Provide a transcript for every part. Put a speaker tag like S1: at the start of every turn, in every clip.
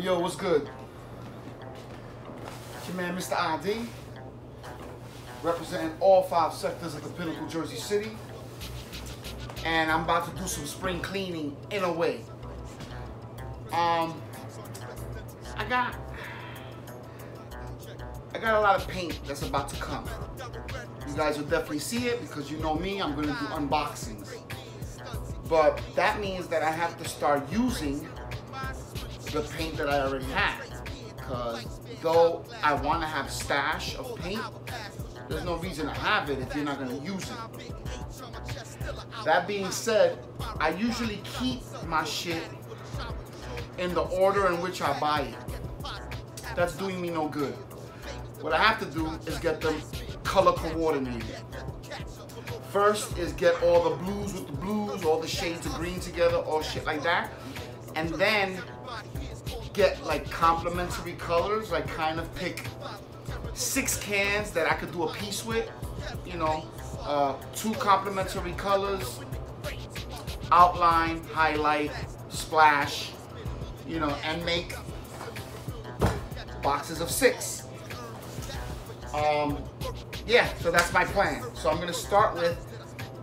S1: Yo, what's good? It's your man, Mr. ID, representing all five sectors of the Pinnacle, Jersey City. And I'm about to do some spring cleaning in a way. Um, I got, I got a lot of paint that's about to come. You guys will definitely see it because you know me, I'm gonna do unboxings. But that means that I have to start using the paint that I already have. Because though I want to have stash of paint, there's no reason to have it if you're not going to use it. That being said, I usually keep my shit in the order in which I buy it. That's doing me no good. What I have to do is get them color coordinated. First is get all the blues with the blues, all the shades of green together, all shit like that. And then get like complementary colors, like kind of pick six cans that I could do a piece with, you know, uh, two complementary colors, outline, highlight, splash, you know, and make boxes of six. Um, yeah, so that's my plan. So I'm gonna start with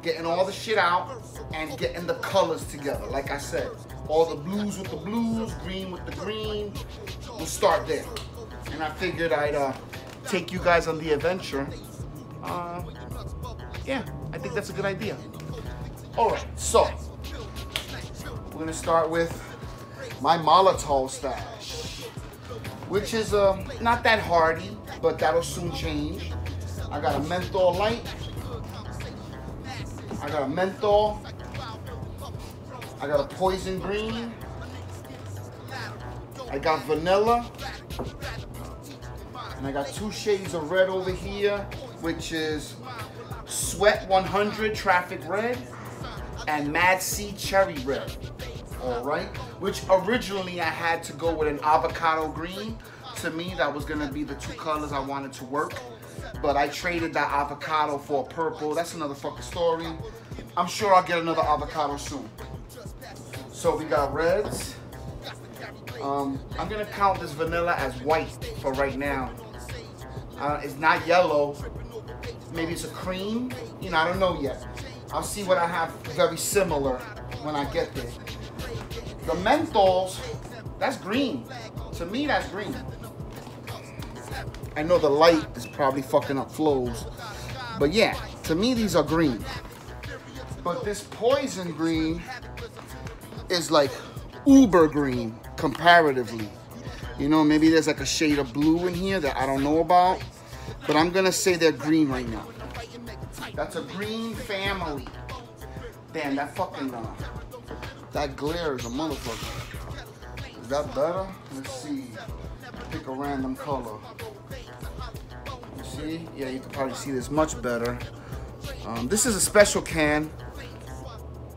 S1: getting all the shit out and getting the colors together. Like I said, all the blues with the blues, green with the green. We'll start there. And I figured I'd uh, take you guys on the adventure. Uh, yeah, I think that's a good idea. All right, so we're gonna start with my Molotow stash, which is uh, not that hardy, but that'll soon change. I got a menthol light. I got a menthol. I got a poison green. I got vanilla. And I got two shades of red over here, which is Sweat 100 Traffic Red and Mad Sea Cherry Red. All right, which originally I had to go with an avocado green. To me, that was gonna be the two colors I wanted to work. But I traded that avocado for purple. That's another fucking story. I'm sure I'll get another avocado soon. So we got reds. Um, I'm gonna count this vanilla as white for right now. Uh, it's not yellow. Maybe it's a cream. You know, I don't know yet. I'll see what I have very similar when I get there. The menthols, that's green. To me, that's green. I know the light is probably fucking up flows. But yeah, to me, these are green. But this poison green is like uber green comparatively. You know, maybe there's like a shade of blue in here that I don't know about. But I'm gonna say they're green right now. That's a green family. Damn, that fucking, uh, that glare is a motherfucker. Is that better? Let's see. Pick a random color. You see? Yeah, you can probably see this much better. Um, this is a special can.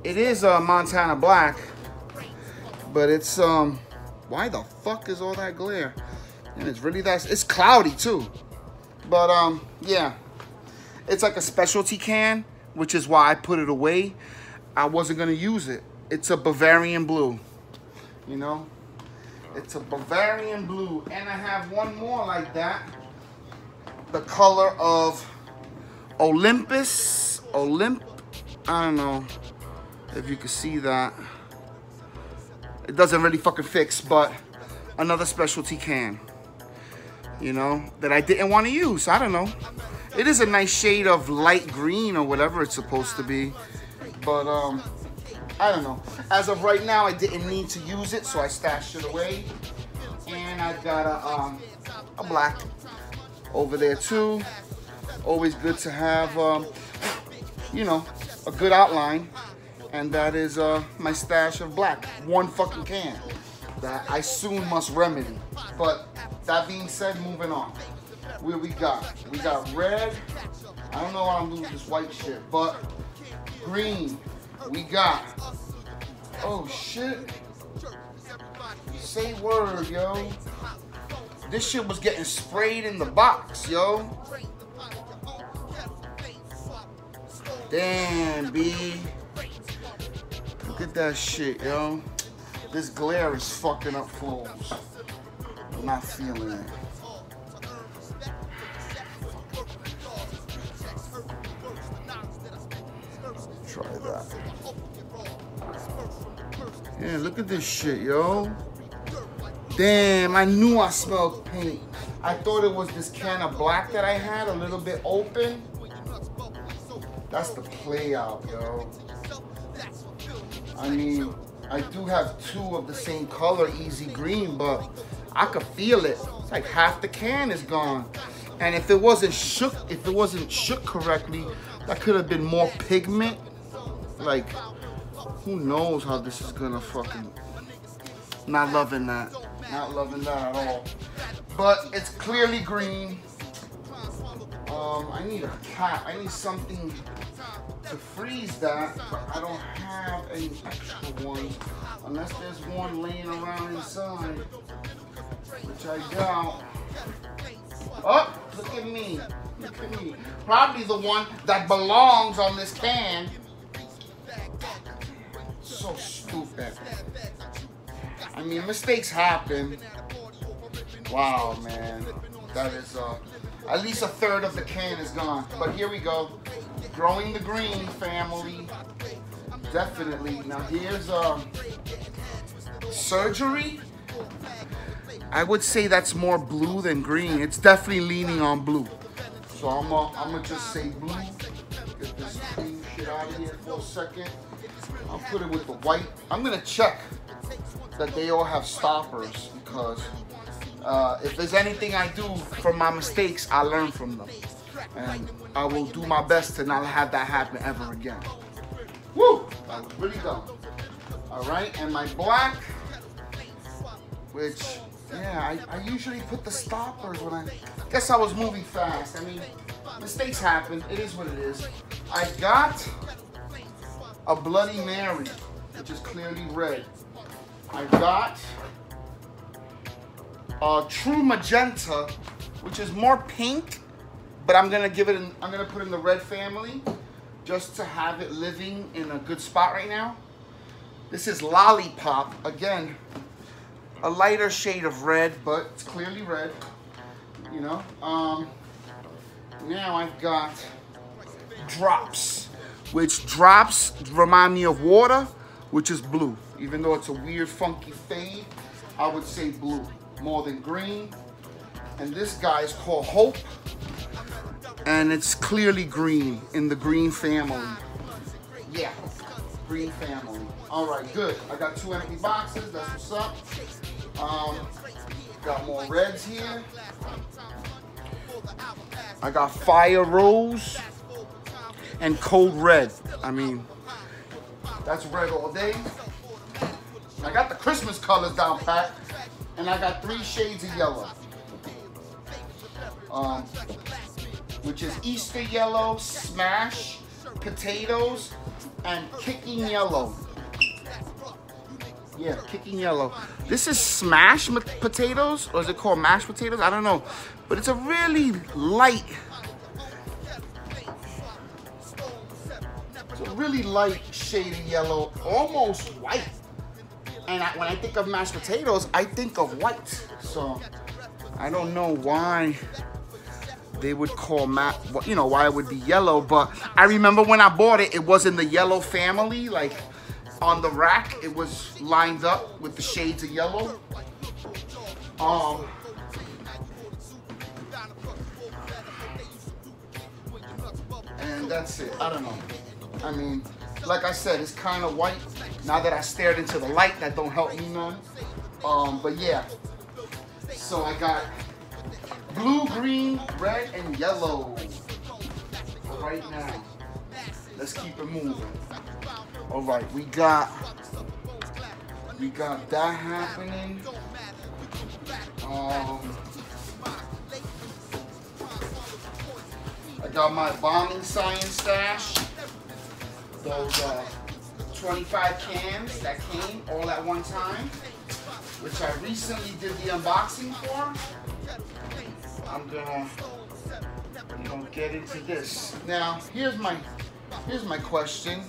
S1: It is uh, Montana Black, but it's, um, why the fuck is all that glare? And it's really that, it's cloudy too. But, um, yeah, it's like a specialty can, which is why I put it away. I wasn't gonna use it. It's a Bavarian blue, you know? It's a Bavarian blue, and I have one more like that. The color of Olympus, Olymp, I don't know if you can see that. It doesn't really fucking fix, but another specialty can, you know, that I didn't want to use. I don't know. It is a nice shade of light green or whatever it's supposed to be, but um, I don't know. As of right now, I didn't need to use it, so I stashed it away. And I've got a, um, a black over there too. Always good to have, um, you know, a good outline. And that is uh, my stash of black. One fucking can that I soon must remedy. But that being said, moving on. Where we got? We got red. I don't know why I'm doing this white shit, but green. We got. Oh shit. Say word, yo. This shit was getting sprayed in the box, yo. Damn, B. Look at that shit, yo. This glare is fucking up flows. Not feeling it. Try that. Yeah, look at this shit, yo. Damn, I knew I smelled paint. I thought it was this can of black that I had, a little bit open. That's the play out, yo. I mean, I do have two of the same color, easy green, but I could feel it. It's like half the can is gone. And if it wasn't shook, if it wasn't shook correctly, that could have been more pigment. Like, who knows how this is gonna fucking, not loving that. Not loving that at all. But it's clearly green. Um, I need a cap. I need something to freeze that, but I don't have any extra ones. Unless there's one laying around inside. Which I doubt. Oh, look at me. Look at me. Probably the one that belongs on this can. So stupid. I mean, mistakes happen. Wow, man. That is, uh, at least a third of the can is gone. But here we go. Growing the green family. Definitely. Now here's, um, surgery. I would say that's more blue than green. It's definitely leaning on blue. So I'm gonna just say blue. Get this green shit out of here for a second. I'll put it with the white. I'm gonna check that they all have stoppers because uh, if there's anything I do from my mistakes, I learn from them. And I will do my best to not have that happen ever again. Woo! That was really dumb. All right, and my black, which, yeah, I, I usually put the stoppers when I, guess I was moving fast. I mean, mistakes happen. It is what it is. I got a Bloody Mary, which is clearly red. I got a True Magenta, which is more pink, but I'm gonna give it, in, I'm gonna put in the red family just to have it living in a good spot right now. This is Lollipop, again, a lighter shade of red, but it's clearly red, you know. Um, now I've got Drops, which drops remind me of water, which is blue. Even though it's a weird, funky fade, I would say blue more than green. And this guy is called Hope. And it's clearly green in the green family. Yeah, green family. All right, good. I got two empty boxes. That's what's up. Um, got more reds here. I got Fire Rose and Cold Red. I mean, that's red all day. I got the Christmas colors down pat, and I got three shades of yellow. Um, which is Easter yellow, smash, potatoes, and kicking yellow. Yeah, kicking yellow. This is smash potatoes, or is it called mashed potatoes? I don't know. But it's a really light, it's a really light shade of yellow, almost white. And I, when I think of mashed potatoes, I think of white. So I don't know why they would call matte, you know, why it would be yellow. But I remember when I bought it, it was in the yellow family. Like on the rack, it was lined up with the shades of yellow. Um, and that's it. I don't know. I mean, like I said, it's kind of white. Now that I stared into the light, that don't help me none. Um, but yeah. So I got green, red, and yellow right now. Let's keep it moving. All right, we got we got that happening. Um, I got my bombing science stash. Those uh, 25 cans that came all at one time, which I recently did the unboxing for. I'm gonna you know, get into this. Now, here's my here's my question.